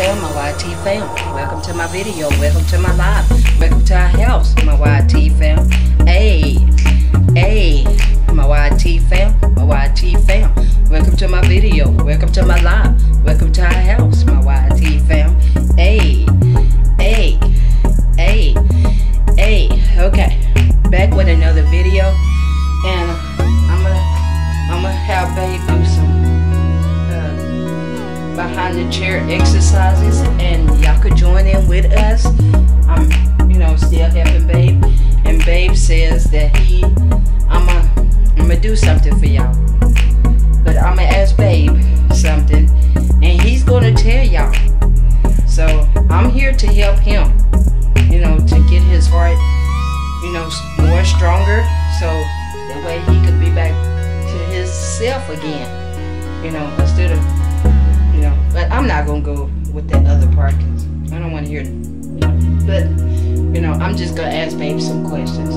fam, my YT fam. Welcome to my video, welcome to my live, welcome to our house, my YT fam. Hey, hey, my YT fam, my YT fam. Welcome to my video, welcome to my live, welcome to our house, my YT fam. Hey, hey, hey, hey. Okay, back with another video. chair exercises and y'all could join in with us. I'm, you know, still helping Babe. And Babe says that he, I'm going to do something for y'all. But I'm going to ask Babe something and he's going to tell y'all. So I'm here to help him, you know, to get his heart, you know, more stronger so that way he could be back to his self again, you know, instead of but I'm not gonna go with that other part because I don't want to hear it. But you know, I'm just gonna ask Babe some questions.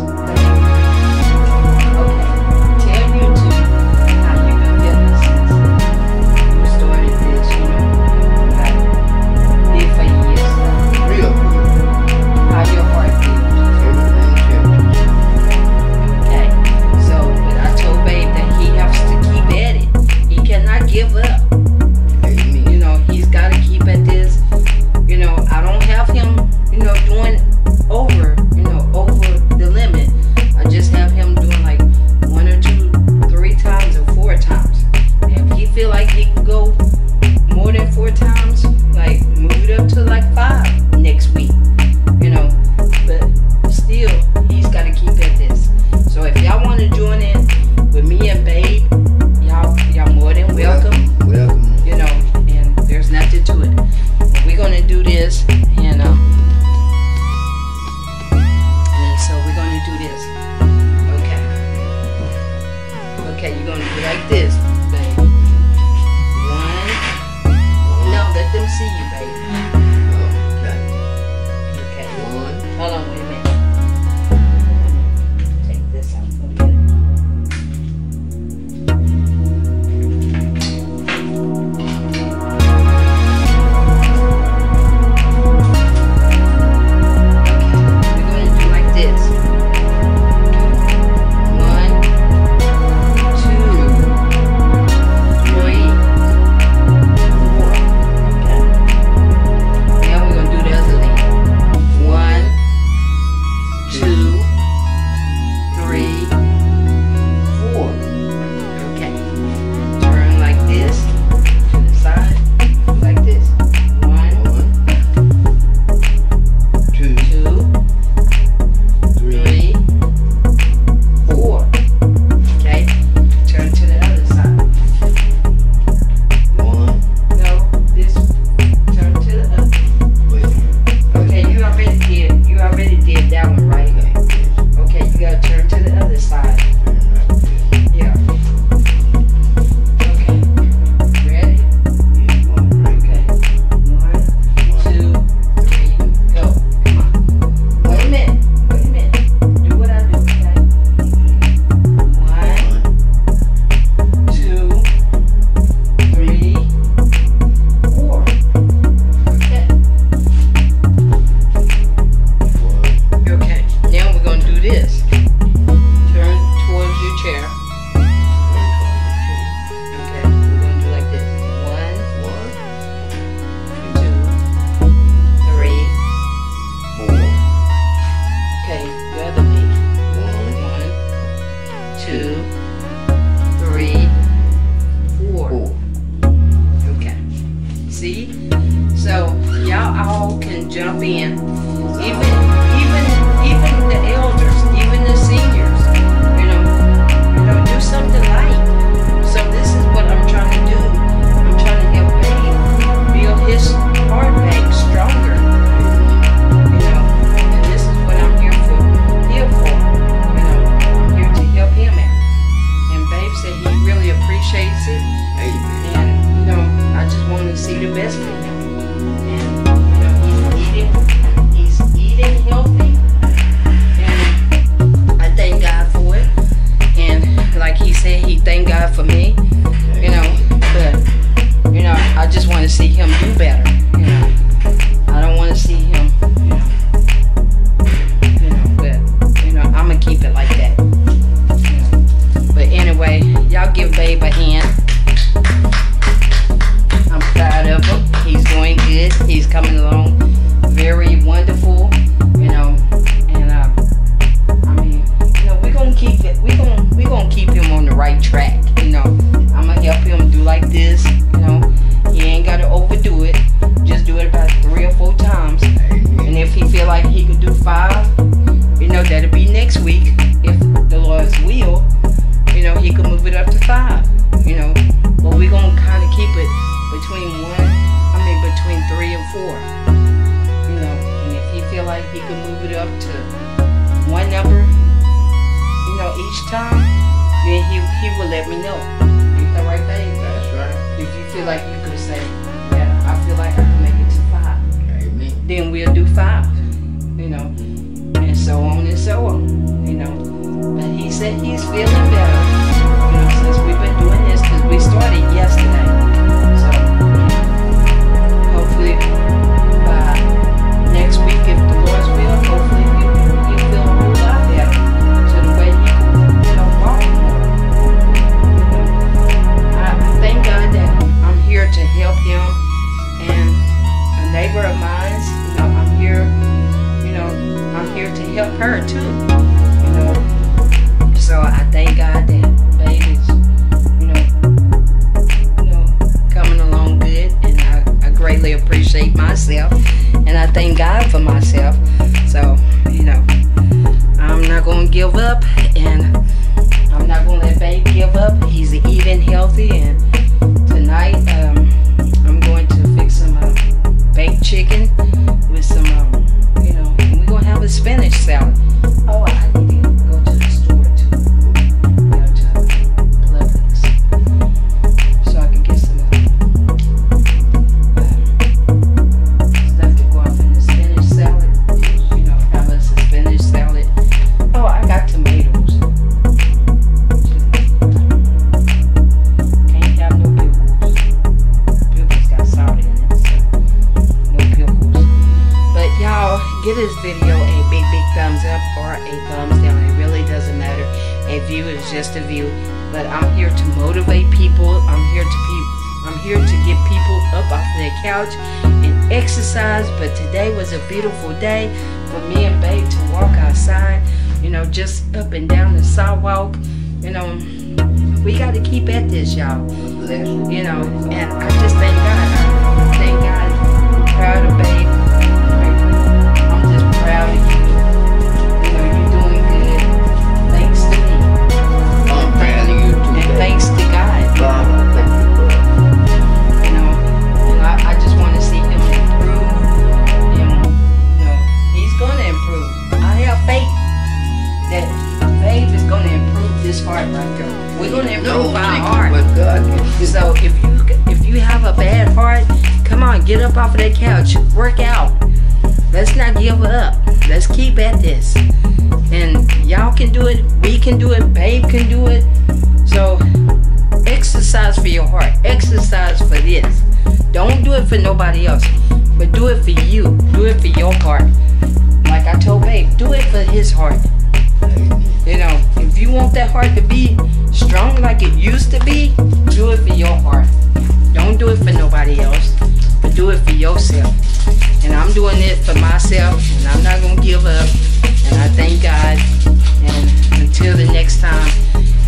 your best me three and four. You know, and if he feel like he can move it up to one number, you know, each time, then he he will let me know. Ain't that right, Babe? That's right. If you feel like you could say, yeah, I feel like I can make it to five, Amen. then we'll do five. You know, and so on and so on. You know, but he said he's feeling better. I appreciate myself, and I thank God for myself. So, you know, I'm not gonna give up, and I'm not gonna let babe give up. He's even healthy, and tonight um, I'm going to fix some uh, baked chicken with some, um, you know, we're gonna have a spinach salad. Exercise. But today was a beautiful day for me and Babe to walk outside. You know, just up and down the sidewalk. You know, we got to keep at this, y'all you. know, and I just thank get up off of that couch, work out. Let's not give up. Let's keep at this. And y'all can do it. We can do it. Babe can do it. So exercise for your heart. Exercise for this. Don't do it for nobody else, but do it for you. Do it for your heart. Like I told Babe, do it for his heart. You know, if you want that heart to be strong like it used to be, do it for your heart. Don't do it for nobody else, but do it for yourself. And I'm doing it for myself, and I'm not gonna give up. And I thank God. And until the next time,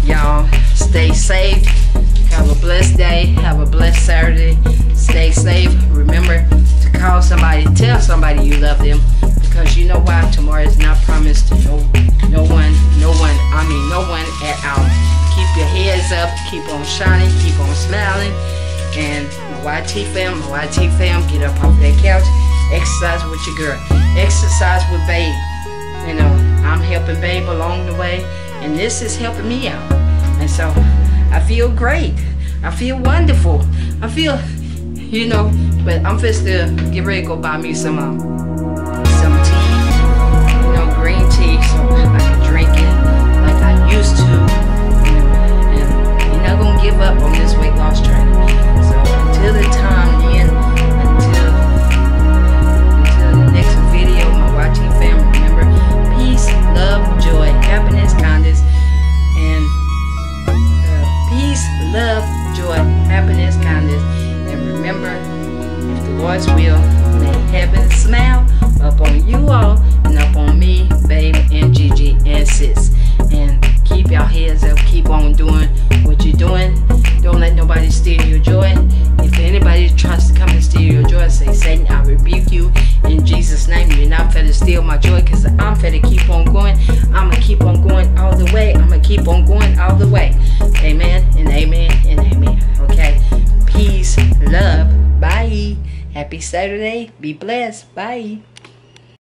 y'all stay safe. Have a blessed day. Have a blessed Saturday. Stay safe. Remember to call somebody, tell somebody you love them, because you know why tomorrow is not promised to no, no one, no one. I mean, no one at all. Keep your heads up. Keep on shining. Keep on smiling. And my YT fam, my YT fam, get up off that couch. Exercise with your girl. Exercise with babe. You know, I'm helping babe along the way, and this is helping me out. And so I feel great. I feel wonderful. I feel, you know, but I'm just to get ready to go buy me some um, steal my joy because I'm finna keep on going. I'm to keep on going all the way. I'm to keep on going all the way. Amen and amen and amen. Okay? Peace, love. Bye. Happy Saturday. Be blessed. Bye.